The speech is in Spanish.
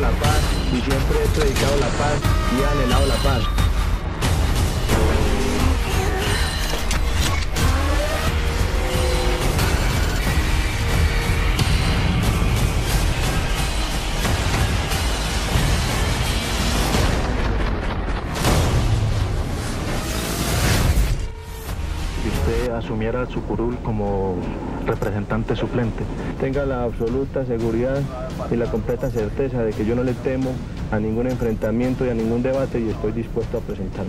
la paz y siempre he predicado la paz y he anhelado la paz. Asumiera su curul como representante suplente. Tenga la absoluta seguridad y la completa certeza de que yo no le temo a ningún enfrentamiento y a ningún debate y estoy dispuesto a presentarme.